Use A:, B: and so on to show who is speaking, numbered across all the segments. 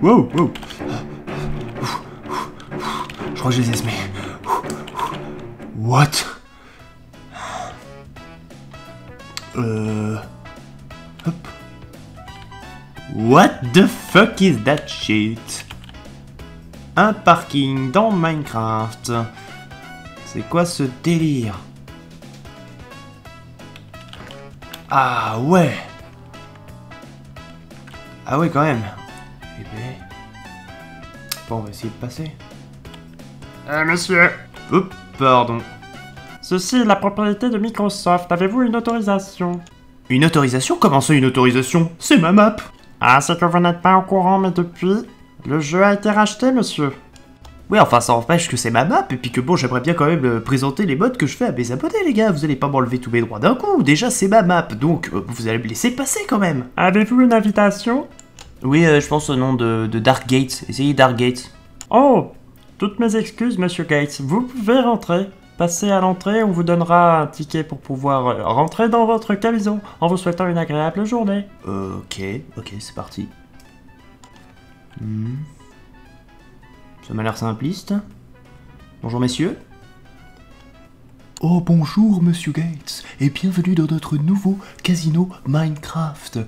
A: Wow, wow. Je crois que je les ai semés. What? Euh... Hop. What the fuck is that shit? Un parking dans Minecraft. C'est quoi ce délire? Ah ouais Ah ouais quand même. Eh ben... Bon, on va essayer de passer.
B: Euh, monsieur,
A: Oups, pardon.
B: ceci est la propriété de Microsoft. Avez-vous une autorisation?
A: Une autorisation? Comment ça une autorisation? C'est ma map
B: Ah, c'est que vous n'êtes pas au courant, mais depuis, le jeu a été racheté, monsieur.
A: Oui, enfin, ça empêche que c'est ma map, et puis que bon, j'aimerais bien quand même euh, présenter les modes que je fais à mes abonnés, les gars. Vous allez pas m'enlever tous mes droits d'un coup. Déjà, c'est ma map, donc euh, vous allez me laisser passer quand même.
B: Avez-vous une invitation?
A: Oui, euh, je pense au nom de, de Dark Gates. Essayez Dark Gates.
B: Oh Toutes mes excuses, monsieur Gates. Vous pouvez rentrer. Passez à l'entrée, on vous donnera un ticket pour pouvoir euh, rentrer dans votre caleçon en vous souhaitant une agréable journée.
A: Euh, ok, ok, c'est parti. Hmm. Ça m'a l'air simpliste. Bonjour messieurs.
C: Oh bonjour Monsieur Gates et bienvenue dans notre nouveau casino Minecraft.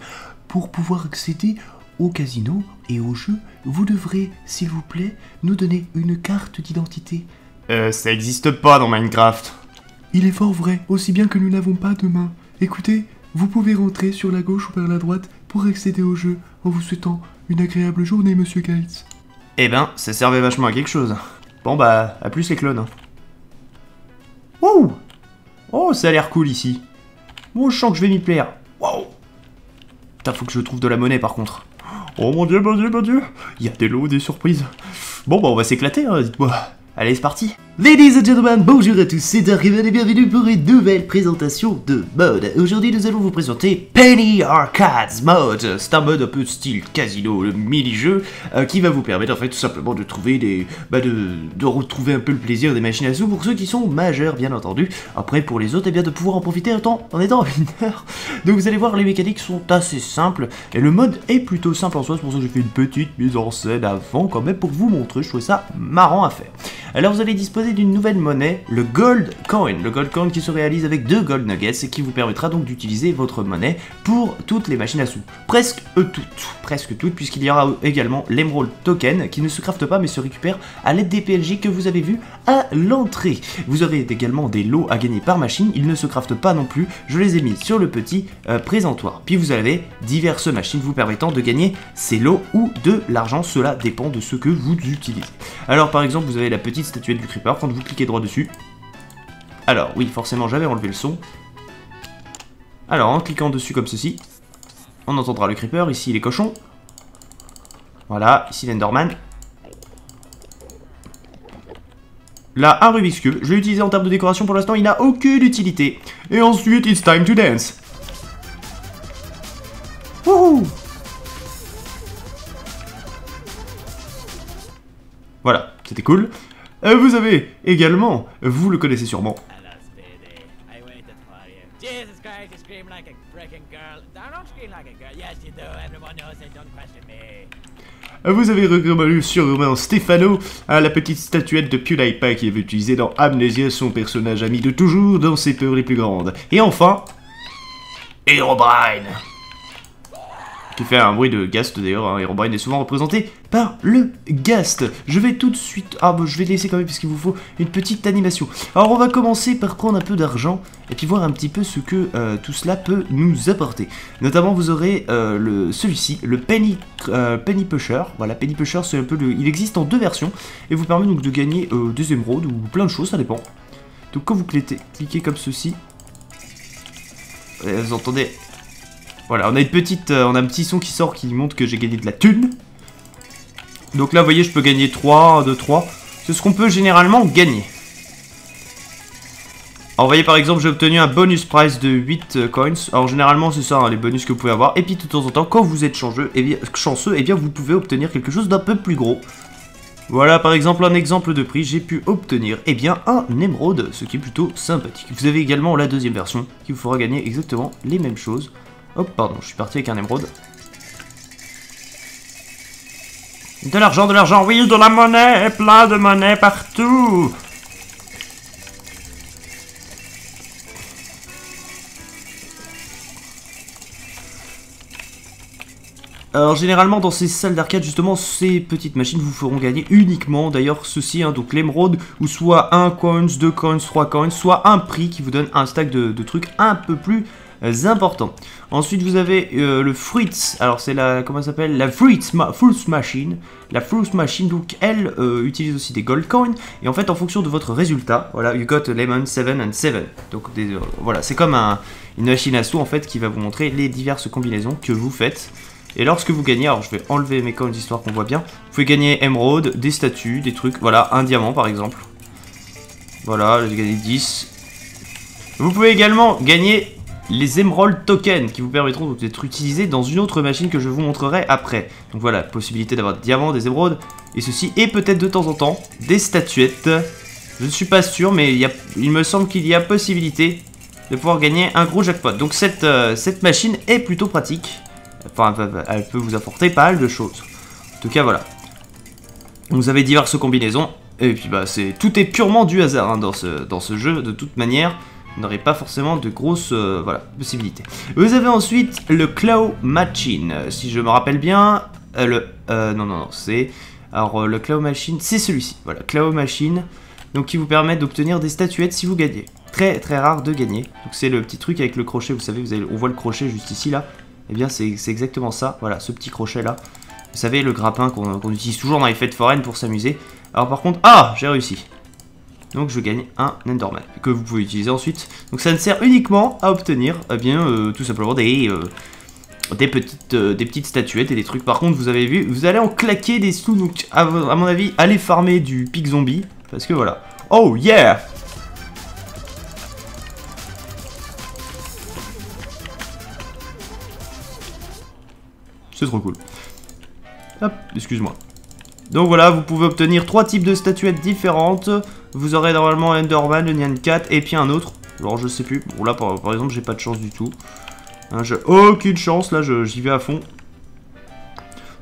C: Pour pouvoir accéder au casino et au jeu, vous devrez, s'il vous plaît, nous donner une carte d'identité.
A: Euh, ça existe pas dans Minecraft.
C: Il est fort vrai, aussi bien que nous n'avons pas de main. Écoutez, vous pouvez rentrer sur la gauche ou vers la droite pour accéder au jeu en vous souhaitant une agréable journée Monsieur Gates.
A: Eh ben, ça servait vachement à quelque chose. Bon bah, à plus les clones. Wow Oh, ça a l'air cool ici. Oh, je sens que je vais m'y plaire. Wow Putain, faut que je trouve de la monnaie par contre. Oh mon dieu, mon dieu, mon dieu Il y a des lots, des surprises. Bon bah, on va s'éclater, hein, dites-moi. Allez, c'est parti Ladies and gentlemen, bonjour à tous, c'est Darryman et bienvenue pour une nouvelle présentation de mode. Aujourd'hui, nous allons vous présenter Penny Arcades Mode. C'est un mode un peu style casino, le mini-jeu, euh, qui va vous permettre en fait tout simplement de trouver des... Bah de, de retrouver un peu le plaisir des machines à sous pour ceux qui sont majeurs, bien entendu. Après, pour les autres, eh bien de pouvoir en profiter en, temps, en étant mineur. Donc vous allez voir, les mécaniques sont assez simples, et le mode est plutôt simple en soi, c'est pour ça que j'ai fait une petite mise en scène avant quand même pour vous montrer, je trouvais ça marrant à faire. Alors vous allez disposer d'une nouvelle monnaie, le Gold Coin. Le Gold Coin qui se réalise avec deux Gold Nuggets et qui vous permettra donc d'utiliser votre monnaie pour toutes les machines à sous. Presque euh, toutes, presque toutes, puisqu'il y aura également l'Emerald Token qui ne se crafte pas mais se récupère à l'aide des PLG que vous avez vu à l'entrée. Vous aurez également des lots à gagner par machine, ils ne se craftent pas non plus, je les ai mis sur le petit euh, présentoir. Puis vous avez diverses machines vous permettant de gagner ces lots ou de l'argent, cela dépend de ce que vous utilisez. Alors par exemple vous avez la petite statuette du creeper quand vous cliquez droit dessus. Alors oui forcément j'avais enlevé le son. Alors en cliquant dessus comme ceci, on entendra le creeper, ici les cochons. Voilà, ici l'enderman. Là, un Rubik's Cube. Je l'ai utilisé en termes de décoration pour l'instant, il n'a aucune utilité. Et ensuite, it's time to dance. Wouhou Voilà, c'était cool. Euh, vous avez également, vous le connaissez sûrement. Vous avez reconnu sûrement Stefano, hein, la petite statuette de PewDiePie qu'il avait utilisée dans Amnesia, son personnage ami de toujours dans ses peurs les plus grandes. Et enfin, Herobrine qui fait un bruit de Gast d'ailleurs, hein. Herobrine est souvent représenté par le Gast. Je vais tout de suite... Ah bah je vais laisser quand même parce qu'il vous faut une petite animation. Alors on va commencer par prendre un peu d'argent et puis voir un petit peu ce que euh, tout cela peut nous apporter. Notamment vous aurez euh, le celui-ci, le Penny, euh, Penny Pusher. Voilà, Penny Pusher c'est un peu le... Il existe en deux versions et vous permet donc de gagner des émeraudes ou plein de choses, ça dépend. Donc quand vous cliquez, comme ceci, vous entendez voilà, on a une petite, euh, on a un petit son qui sort qui montre que j'ai gagné de la thune. Donc là, vous voyez, je peux gagner 3 de 3. C'est ce qu'on peut généralement gagner. Alors, vous voyez, par exemple, j'ai obtenu un bonus price de 8 euh, coins. Alors, généralement, c'est ça, hein, les bonus que vous pouvez avoir. Et puis, de temps en temps, quand vous êtes bien, chanceux, et bien vous pouvez obtenir quelque chose d'un peu plus gros. Voilà, par exemple, un exemple de prix. J'ai pu obtenir, eh bien, un émeraude, ce qui est plutôt sympathique. Vous avez également la deuxième version, qui vous fera gagner exactement les mêmes choses. Hop, pardon, je suis parti avec un émeraude.
B: De l'argent, de l'argent, oui, de la monnaie, plein de monnaie partout.
A: Alors généralement dans ces salles d'arcade justement ces petites machines vous feront gagner uniquement d'ailleurs ceci hein, donc l'émeraude ou soit un coins, deux coins, trois coins, soit un prix qui vous donne un stack de, trucs un peu plus important. Ensuite vous avez euh, le Fruits, alors c'est la comment ça s'appelle? La Fruits, ma, Fruits Machine. La Fruits Machine donc elle euh, utilise aussi des gold coins et en fait en fonction de votre résultat, voilà you got lemon 7 and 7. Donc euh, voilà c'est comme un, une machine à sous en fait qui va vous montrer les diverses combinaisons que vous faites. Et lorsque vous gagnez, alors je vais enlever mes coins histoire qu'on voit bien, vous pouvez gagner émeraude, des statues, des trucs, voilà, un diamant par exemple. Voilà, j'ai gagné 10. Vous pouvez également gagner les Emerald Tokens qui vous permettront d'être utilisés dans une autre machine que je vous montrerai après. Donc voilà, possibilité d'avoir des diamants, des émeraudes, et ceci, et peut-être de temps en temps des statuettes. Je ne suis pas sûr, mais il, me semble qu'il y a possibilité de pouvoir gagner un gros jackpot. Donc cette, euh, cette machine est plutôt pratique. Enfin, elle peut vous apporter pas mal de choses. En tout cas, voilà. Vous avez diverses combinaisons. Et puis, bah, c'est tout est purement du hasard hein, dans, ce, dans ce jeu. De toute manière, n'aurez pas forcément de grosses euh, voilà, possibilités. Vous avez ensuite le Claw Machine. Si je me rappelle bien, euh, le... Euh, non, non, non, c'est... Alors, le Claw Machine, c'est celui-ci. Voilà, Claw Machine. Donc, qui vous permet d'obtenir des statuettes si vous gagnez. Très, très rare de gagner. Donc, c'est le petit truc avec le crochet. Vous savez, vous avez, on voit le crochet juste ici, là. Eh bien, c'est exactement ça. Voilà, ce petit crochet-là. Vous savez, le grappin qu'on qu'on utilise toujours dans les fêtes foraines pour s'amuser. Alors, par contre... Ah J'ai réussi. Donc je gagne un Enderman que vous pouvez utiliser ensuite. Donc ça ne sert uniquement à obtenir, eh bien, euh, tout simplement des, euh, des, petites, euh, des petites statuettes et des trucs. Par contre, vous avez vu, vous allez en claquer des sous. Donc à, mon avis, allez farmer du pic zombie. Parce que voilà. Oh yeah C'est trop cool. Hop, excuse-moi. Donc voilà, vous pouvez obtenir trois types de statuettes différentes. Vous aurez normalement Enderman, le Nyan Cat et puis un autre. Alors je sais plus. Bon là par, exemple j'ai pas de chance du tout. Hein, j'ai aucune chance, là je- j'y vais à fond.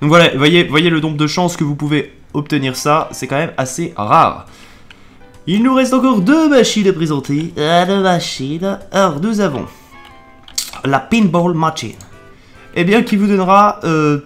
A: Donc voilà, voyez, voyez le nombre de chances que vous pouvez obtenir ça, c'est quand même assez rare. Il nous reste encore deux machines à présenter. Ah, deux machines. Alors nous avons la Pinball Machine. Eh bien qui vous donnera euh,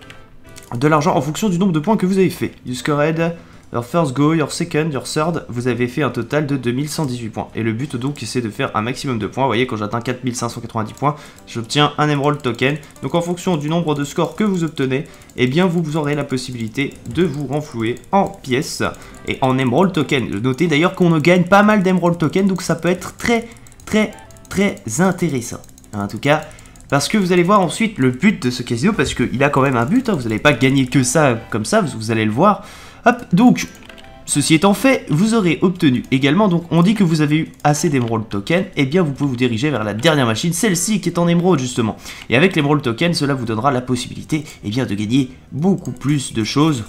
A: de l'argent en fonction du nombre de points que vous avez fait. You scored your first go, your second, your third. Vous avez fait un total de 2118 points. Et le but donc c'est de faire un maximum de points. Vous voyez quand j'atteins 4590 points, j'obtiens un Emerald Token. Donc en fonction du nombre de scores que vous obtenez, eh bien vous aurez la possibilité de vous renflouer en pièces et en Emerald Token. Notez d'ailleurs qu'on gagne pas mal d'Emerald Token, donc ça peut être très très très intéressant. En tout cas, parce que vous allez voir ensuite le but de ce casino, parce qu'il a quand même un but, hein, vous n'allez pas gagner que ça comme ça, vous allez le voir. Hop, donc, ceci étant fait, vous aurez obtenu également, donc on dit que vous avez eu assez d'émerald token, et bien vous pouvez vous diriger vers la dernière machine, celle-ci qui est en émeraude justement. Et avec l'émerald token, cela vous donnera la possibilité eh bien, de gagner beaucoup plus de choses.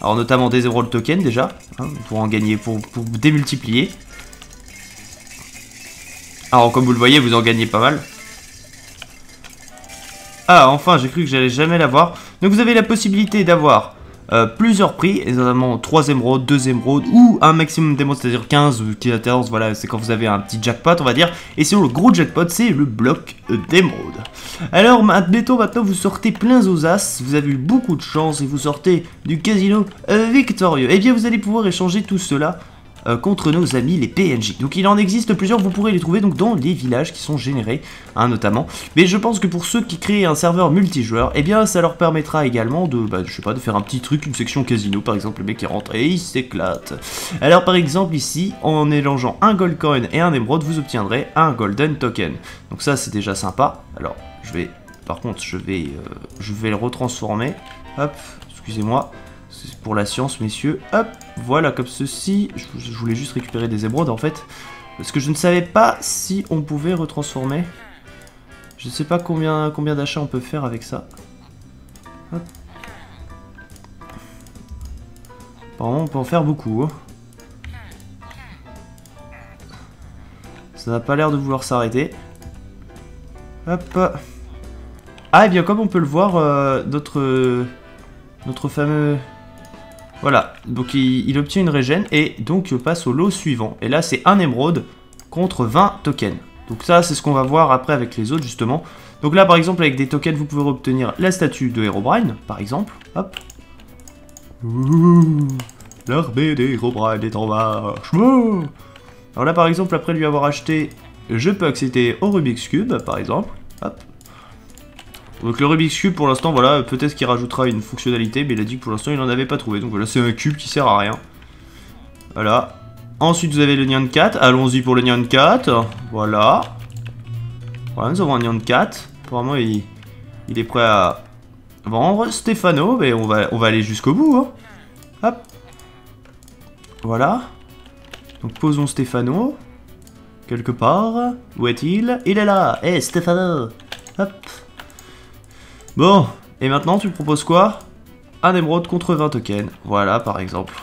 A: Alors notamment des émerald tokens déjà, hein, pour en gagner, pour, pour démultiplier. Alors comme vous le voyez, vous en gagnez pas mal. Ah, enfin, j'ai cru que j'allais jamais l'avoir. Donc vous avez la possibilité d'avoir euh, plusieurs prix, et notamment 3 émeraudes, 2 émeraudes, ou un maximum d'émeraudes, c'est-à-dire 15 ou 14, voilà, c'est quand vous avez un petit jackpot, on va dire. Et sinon, le gros jackpot, c'est le bloc euh, d'émeraudes. Alors, admettons, maintenant, vous sortez plein aux as, vous avez eu beaucoup de chance, et vous sortez du casino euh, victorieux. Et bien, vous allez pouvoir échanger tout cela euh, contre nos amis les PNJ. Donc il en existe plusieurs, vous pourrez les trouver donc dans les villages qui sont générés, hein, notamment. Mais je pense que pour ceux qui créent un serveur multijoueur, eh bien ça leur permettra également de, bah, je sais pas, de faire un petit truc, une section casino par exemple, le mec qui rentre et il s'éclate. Alors par exemple ici, en mélangeant un gold coin et un emerald, vous obtiendrez un golden token. Donc ça c'est déjà sympa. Alors je vais, par contre je vais, euh, je vais le retransformer. Hop, excusez-moi. C'est pour la science, messieurs. Hop, voilà, comme ceci. Je, voulais juste récupérer des émeraudes, en fait. Parce que je ne savais pas si on pouvait retransformer. Je ne sais pas combien, combien d'achats on peut faire avec ça. Hop. Apparemment, on peut en faire beaucoup. hein. Ça n'a pas l'air de vouloir s'arrêter. Hop. Ah, et bien, comme on peut le voir, euh, notre, notre fameux Voilà, donc il, obtient une régène et donc passe au lot suivant. Et là, c'est un émeraude contre 20 tokens. Donc ça, c'est ce qu'on va voir après avec les autres, justement. Donc là, par exemple, avec des tokens, vous pouvez obtenir la statue de Herobrine, par exemple. Hop. L'armée des Herobrine est en marche. Alors là, par exemple, après lui avoir acheté, je peux accéder au Rubik's Cube, par exemple. Hop. Donc le Rubik's Cube, pour l'instant, voilà, peut-être qu'il rajoutera une fonctionnalité, mais il a dit que pour l'instant, il n'en avait pas trouvé. Donc voilà, c'est un cube qui sert à rien. Voilà. Ensuite, vous avez le Nyan 4. Allons-y pour le Nyan 4. Voilà. Voilà, nous avons un Nyan 4. Apparemment, il, est prêt à vendre. Stéphano, mais on va, on va aller jusqu'au bout. hein. Hop. Voilà. Donc posons Stéphano. Quelque part. Où est-il? Il est là Eh, Stéphano Hop. Bon. Et maintenant, tu proposes quoi? Un émeraude contre 20 tokens. Voilà, par exemple.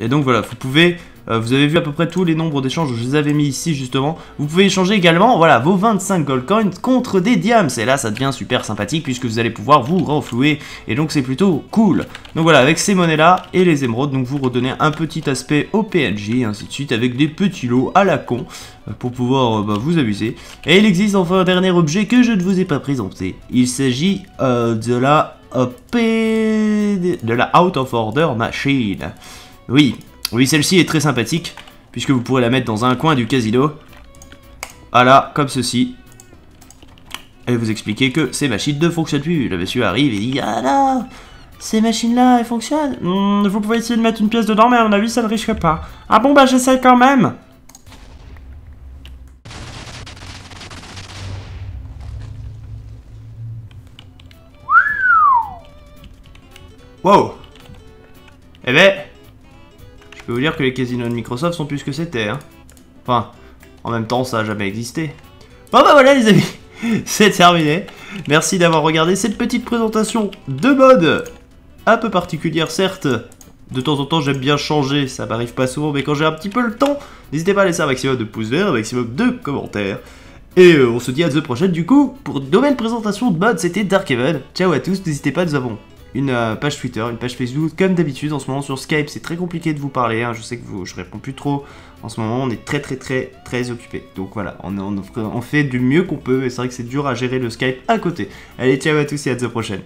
A: Et donc voilà, vous pouvez, euh, vous avez vu à peu près tous les nombres d'échanges, je les avais mis ici justement. Vous pouvez échanger également, voilà, vos 25 gold coins contre des diams. Et là, ça devient super sympathique puisque vous allez pouvoir vous renflouer. Et donc c'est plutôt cool. Donc voilà, avec ces monnaies-là et les émeraudes, donc vous redonnez un petit aspect au PNJ, et ainsi de suite, avec des petits lots à la con euh, pour pouvoir euh, bah, vous amuser. Et il existe enfin un dernier objet que je ne vous ai pas présenté. Il s'agit euh, de la de la Out of Order Machine. Oui, oui, celle-ci est très sympathique, puisque vous pourrez la mettre dans un coin du casino. Voilà, comme ceci. Et vous expliquer que ces machines ne fonctionnent plus. Le monsieur arrive et dit Ah là Ces machines-là, elles fonctionnent
B: Hmm, vous pouvez essayer de mettre une pièce dedans, mais à mon avis, ça ne risque pas. Ah bon, bah j'essaye quand même.
A: Wow Eh ben, vous dire que les casinos de Microsoft sont plus que c'était. Enfin, en même temps, ça a jamais existé. Bon bah voilà les amis, c'est terminé. Merci d'avoir regardé cette petite présentation de mode un peu particulière, certes. De temps en temps, j'aime bien changer, ça m'arrive pas souvent, mais quand j'ai un petit peu le temps, n'hésitez pas à laisser un maximum de pouces verts, un maximum de commentaires. Et euh, on se dit à la prochaine du coup pour une nouvelle présentation de mode, c'était Dark Even. Ciao à tous, n'hésitez pas, nous avons une euh, page Twitter, une page Facebook, comme d'habitude en ce moment sur Skype, c'est très compliqué de vous parler, hein, je sais que vous, je réponds plus trop en ce moment, on est très très très très occupé. Donc voilà, on, on, on fait du mieux qu'on peut, et c'est vrai que c'est dur à gérer le Skype à côté. Allez, ciao à tous et à la prochaine.